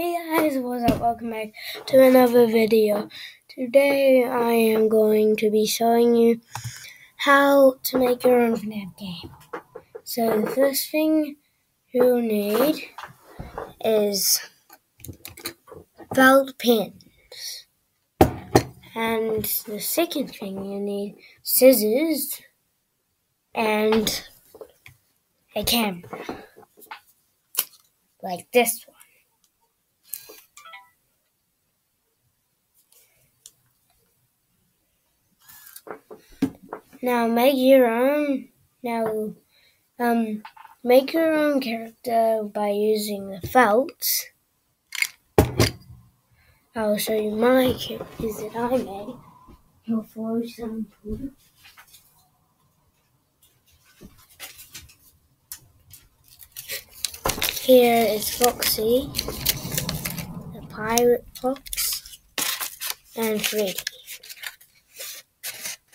Hey guys, what's up? Welcome back to another video. Today I am going to be showing you how to make your own FNAF game. So the first thing you'll need is felt pens. And the second thing you need scissors and a camera. Like this one. Now make your own. Now, um, make your own character by using the felt. I'll show you my characters that I made. Follow some Here is Foxy, the pirate fox, and Freddy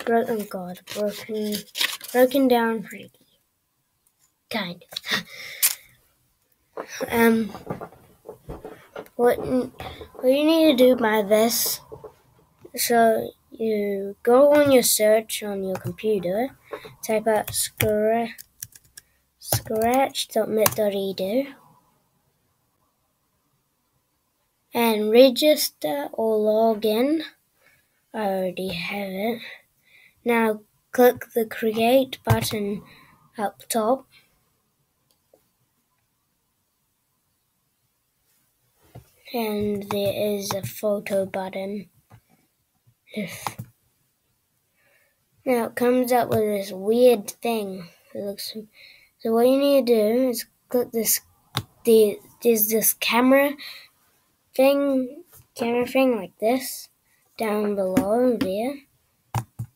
broken oh God, broken, broken down pretty, kind of. um, what what you need to do by this? So you go on your search on your computer, type out scratch scratch.mit.edu and register or log in. I already have it. Now click the Create button up top. And there is a photo button. Now it comes up with this weird thing. It looks so what you need to do is click this the there's this camera thing camera thing like this down below there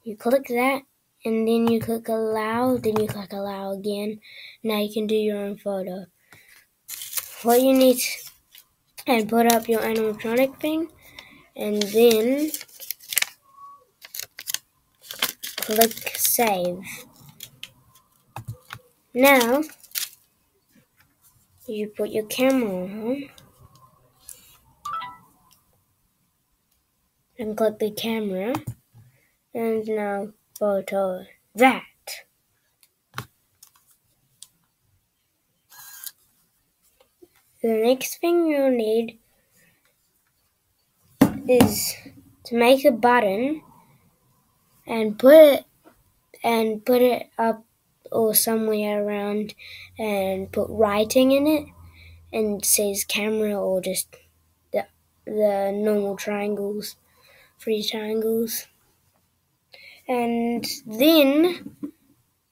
you click that and then you click allow, then you click allow again. Now you can do your own photo. What you need and put up your animatronic thing and then click save. Now you put your camera on and click the camera and now photo that. The next thing you'll need is to make a button and put it and put it up or somewhere around and put writing in it and says camera or just the the normal triangles, three triangles and then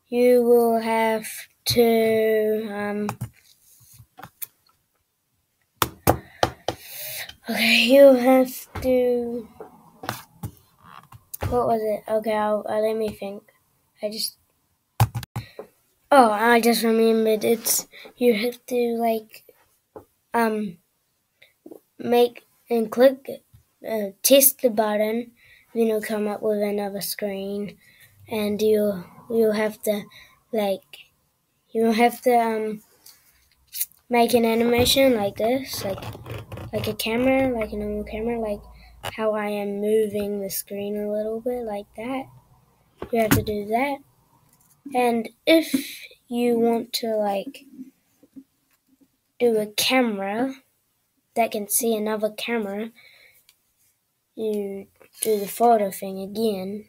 you will have to um, okay you have to what was it? Okay I'll, I'll, let me think. I just oh I just remembered. It's you have to like um make and click uh, test the button then it'll come up with another screen. And you you'll have to like you'll have to um make an animation like this like like a camera like a normal camera like how I am moving the screen a little bit like that. You have to do that. And if you want to like do a camera that can see another camera you do the photo thing again.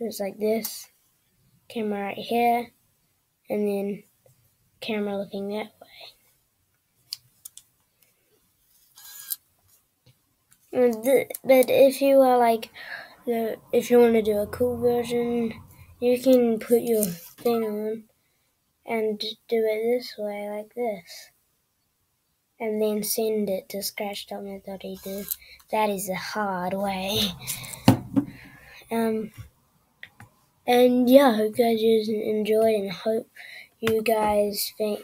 It's like this. Camera right here. And then camera looking that way. But if you are like, if you want to do a cool version, you can put your thing on and do it this way, like this and then send it to scratch.mit.edu. That is a hard way. Um, and yeah, hope you guys enjoyed and hope you guys think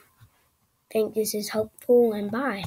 think this is helpful and bye.